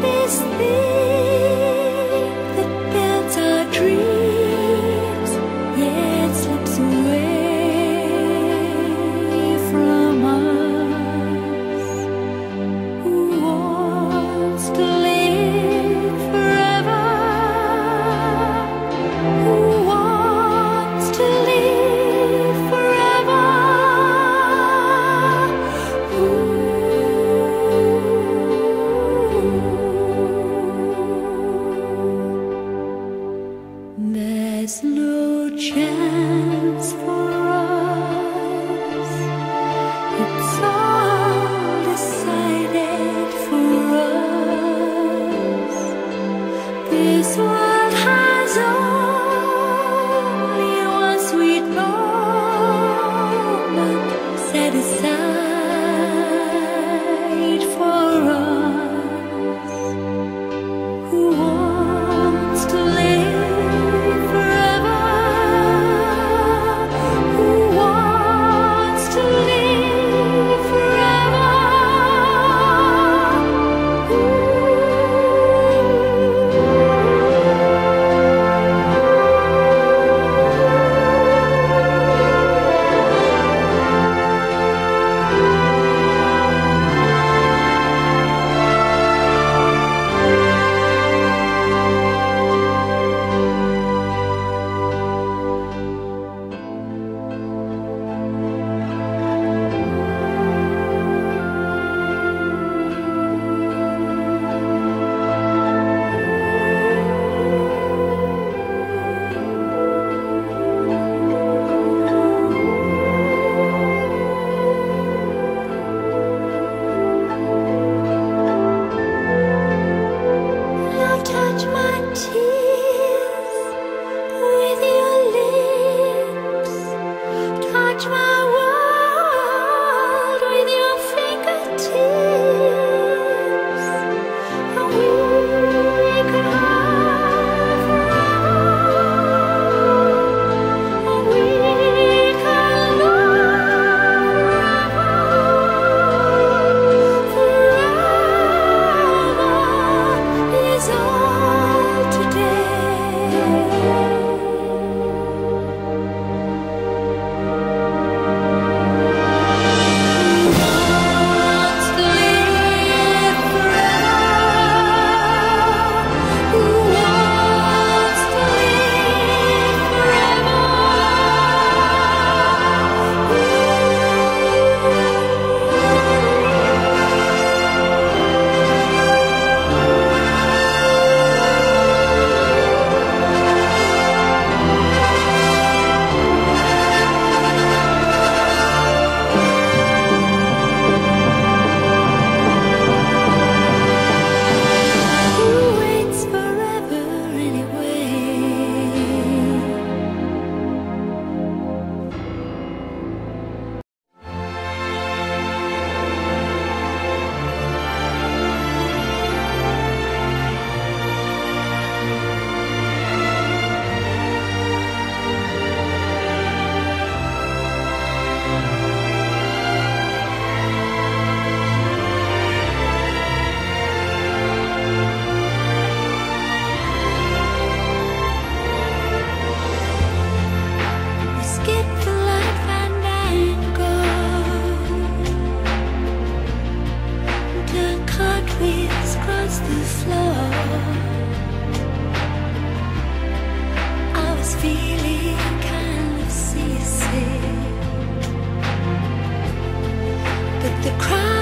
this thing? sweeps across the floor. I was feeling kind of seasick, but the crowd.